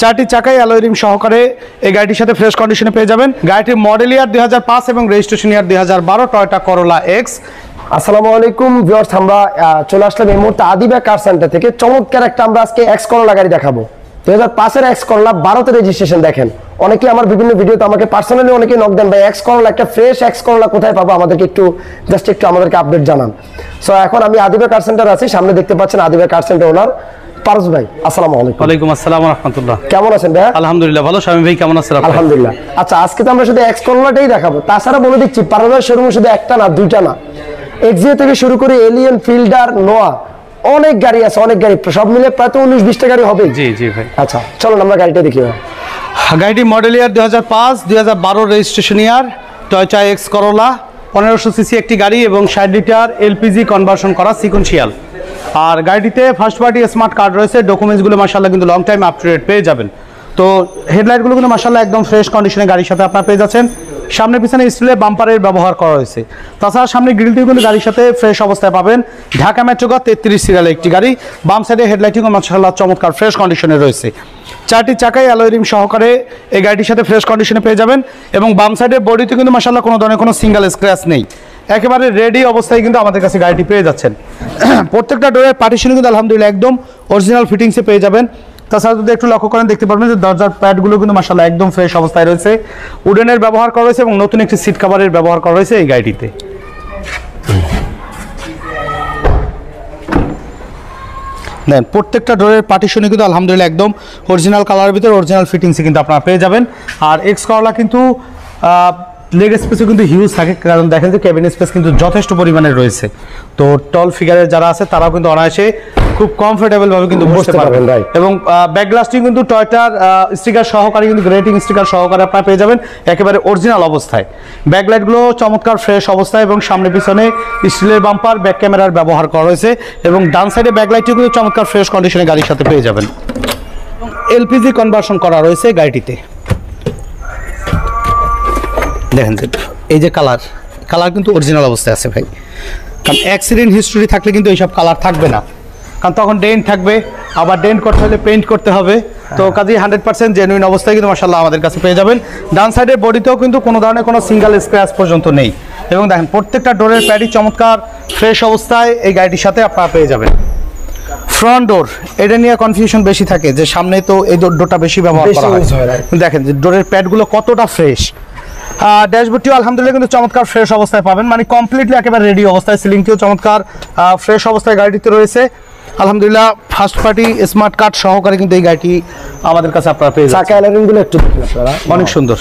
চারটি চাকাই alloy rim সহকারে এই গাড়িটির সাথে ফ্রেশ কন্ডিশনে পেয়ে যাবেন। গাড়িটির মডেল ইয়ার দুই এবং রেজিস্ট্রেশন ইয়ার দুই হাজার বারো টয়টা করোলা এক্স আসসালামু আলাইকুম ভিউয়ার্স আমরা চলে আসলাম এই মুহূর্তে আদিবা কার সেন্টার থেকে। চমৎকার একটা আমরা আজকে এক্স করলা গাড়ি দেখাবো। দুই হাজার পাঁচের এক্স করলা বারোতে রেজিস্ট্রেশন দেখেন। অনেকে আমার বিভিন্ন ভিডিওতে আমাকে পার্সোনালি অনেকে নক দেন, ভাই এক্স করলা একটা ফ্রেশ এক্স করলা কোথায় পাবো? আমাদেরকে একটু জাস্ট একটু আমাদেরকে আপডেট জানান। সো এখন আমি আদিবা কার সেন্টার আছি, সামনে দেখতে পাচ্ছেন আদিবা কার সেন্টার ওনার পারস ভাই আসসালামু আলাইকুম। ওয়ালাইকুম আসসালাম রহমতুল্লাহ। কেমন আছেন আলহামদুলিল্লাহ ভালো স্বামী ভাই কেমন আছেন? আলহামদুলিল্লাহ। আচ্ছা আজকে তো আমরা শুধু এক্স করলাটাই দেখাবো। তাছাড়া বলে দিচ্ছি পারাদার শোরুম শুধু একটা না দুইটা না। এক্সিও থেকে শুরু করে এলিয়ন ফিল্ডার নোয়া অনেক গাড়ি আছে অনেক গাড়ি। সব মিলে প্রায় তো উনিশ বিশটা গাড়ি হবে। জি জি ভাই। আচ্ছা চলো আমরা গাড়িটা দেখি গাড়িটি মডেল ইয়ার দুই হাজার পাঁচ দুই হাজার বারো রেজিস্ট্রেশন ইয়ার এক্স করোলা পনেরোশো সিসি একটি গাড়ি এবং ষাট লিটার এলপিজি কনভার্সন করা সিকোয়েন্সিয়াল আর গাড়িটিতে ফার্স্ট পার্টি স্মার্ট কার্ড রয়েছে ডকুমেন্টসগুলো মাসাল্লাহ কিন্তু long time up to date পেয়ে যাবেন। তো হেডলাইটগুলো কিন্তু মাসাল্লাহ একদম ফ্রেশ কন্ডিশনে গাড়ির সাথে আপনারা পেয়ে যাচ্ছেন। সামনে পিছনে স্টিলের বাম্পারের ব্যবহার করা হয়েছে। তাছাড়া সামনে গ্রিলটিও কিন্তু গাড়ির সাথে ফ্রেশ অবস্থায় পাবেন। ঢাকা মেট্রোগা তেত্রিশ সিরিয়ালের একটি গাড়ি। বাম সাইডে হেডলাইটিং মাসাল্লাহ চমৎকার ফ্রেশ কন্ডিশনে রয়েছে। চারটি চাকাই অ্যালয় রিম সহকারে এই গাড়িটির সাথে ফ্রেশ কন্ডিশনে পেয়ে যাবেন এবং বাম সাইডের বডিতে কিন্তু মাসাল্লাহ কোনো ধরনের কোনো সিঙ্গেল স্ক্র্যাচ নেই। একেবারে রেডি অবস্থায় কিন্তু আমাদের কাছে গাড়িটি পেয়ে যাচ্ছেন। প্রত্যেকটা ডোরের পার্টিশন কিন্তু আলহামদুলিল্লাহ একদম অরিজিনাল ফিটিংসে পেয়ে যাবেন। তাছাড়া যদি একটু লক্ষ্য করেন, দেখতে পারবেন যে দরজার প্যাডগুলো কিন্তু মাসাল্লাহ একদম ফ্রেশ অবস্থায় রয়েছে। উডেনের ব্যবহার করা রয়েছে এবং নতুন একটি সিট কাভারের ব্যবহার করা রয়েছে এই গাড়িটিতে। দেন, প্রত্যেকটা ডোরের পার্টিশনে কিন্তু আলহামদুলিল্লাহ একদম অরিজিনাল কালারের ভিতরে অরিজিনাল ফিটিংসে কিন্তু আপনারা পেয়ে যাবেন। আর এক্স করলা কিন্তু লেগ স্পেসও কিন্তু হিউজ থাকে কারণ দেখেন যে কেবিন স্পেস কিন্তু যথেষ্ট পরিমাণে রয়েছে। তো টল ফিগারের যারা আছে তারাও কিন্তু অনায়াসে খুব কমফোর্টেবল ভাবে কিন্তু বসতে পারবেন। পারবেন, এবং ব্যাক গ্লাসটি কিন্তু টয়টার স্টিকার সহকারে কিন্তু গ্রেটিং স্টিকার সহকারে আপনারা পেয়ে যাবেন একেবারে অরিজিনাল অবস্থায়। ব্যাকলাইটগুলো চমৎকার ফ্রেশ অবস্থায় এবং সামনে পিছনে স্টিলের বাম্পার ব্যাক ক্যামেরার ব্যবহার করা হয়েছে এবং ডান সাইডে ব্যাকলাইটটিও কিন্তু চমৎকার ফ্রেশ কন্ডিশনে গাড়ির সাথে পেয়ে যাবেন। এলপিজি কনভার্সন করা রয়েছে গাড়িটিতে। দেখেন যে এই যে কালার কালার কিন্তু অরিজিনাল অবস্থায় আছে ভাই। কারণ অ্যাক্সিডেন্ট হিস্টোরি থাকলে কিন্তু এইসব কালার থাকবে না। কারণ তখন ডেন্ট থাকবে আবার ডেন্ট করতে হলে পেইন্ট করতে হবে। তো কাজেই হান্ড্রেড পার্সেন্ট জেনুইন অবস্থায় কিন্তু মাসাল্লাহ আমাদের কাছে পেয়ে যাবেন। ডান সাইডের বডিতেও কিন্তু কোনো ধরনের কোনো সিঙ্গেল স্ক্র্যাচ পর্যন্ত নেই। এবং দেখেন প্রত্যেকটা ডোরের প্যাডই চমৎকার ফ্রেশ অবস্থায় এই গাড়িটির সাথে আপনারা পেয়ে যাবেন। ফ্রন্ট ডোর এটা নিয়ে কনফিউশন বেশি থাকে যে সামনে তো এই ডোরটা বেশি ব্যবহার করা হয়। হয়? দেখেন যে ডোরের প্যাডগুলো কতটা ফ্রেশ ড্যাশবোর্ডটিও আলহামদুলিল্লাহ কিন্তু চমৎকার ফ্রেশ অবস্থায় পাবেন। মানে কমপ্লিটলি একেবারে রেডি অবস্থায় সিলিংটিও চমৎকার ফ্রেশ অবস্থায় গাড়িটিতে রয়েছে। আলহামদুলিল্লাহ ফার্স্ট পার্টি স্মার্ট কার্ড সহকারে কিন্তু এই গাড়িটি আমাদের কাছে আপনারা পেয়ে চাকা এলারিংগুলো একটু অনেক সুন্দর।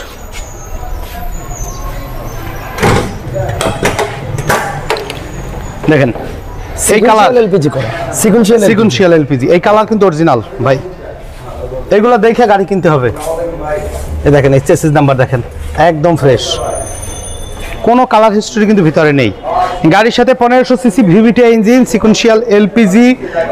দেখেন এই কালার এলপিজি করা। Sequential sequential LPG. এই কালার কিন্তু অরিজিনাল ভাই। এগুলো দেখে গাড়ি কিনতে হবে। দেখেন এই নাম্বার দেখেন একদম ফ্রেশ কোনো কালার হিস্ট্রি কিন্তু ভিতরে নেই। গাড়ির সাথে পনেরোশো CC VVT engine sequential LPG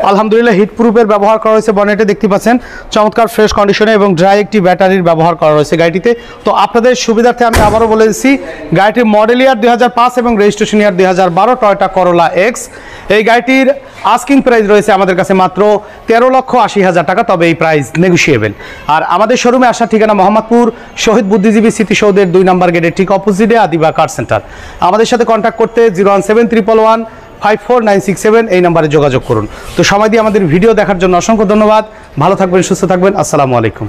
আলহামদুলিল্লাহ হিট প্রুফের ব্যবহার করা হয়েছে বনেটে দেখতে পাচ্ছেন। চমৎকার ফ্রেশ কন্ডিশনে এবং ড্রাই একটি ব্যাটারির ব্যবহার করা রয়েছে গাড়িটিতে। তো আপনাদের সুবিধার্থে আমি আবারও বলে দিচ্ছি, গাড়িটির মডেল ইয়ার দুই হাজার পাঁচ এবং রেজিস্ট্রেশন ইয়ার দুই হাজার বারো টয়টা করোলা এক্স এই গাড়িটির আস্কিং প্রাইস রয়েছে আমাদের কাছে মাত্র তেরো লক্ষ আশি হাজার টাকা, তবে এই প্রাইস নেগোসিয়েবেল আর আমাদের শোরুমে আসার ঠিকানা মোহাম্মদপুর, শহীদ বুদ্ধিজীবী স্মৃতিসৌধের দুই নম্বর গেটের ঠিক অপোজিটে আদিবা কার সেন্টার। আমাদের সাথে কন্ট্যাক্ট করতে zero one seven triple one five four nine six seven এই নাম্বারে যোগাযোগ করুন। তো সময় দিয়ে আমাদের ভিডিও দেখার জন্য অসংখ্য ধন্যবাদ। ভালো থাকবেন, সুস্থ থাকবেন। আসসালামু আলাইকুম।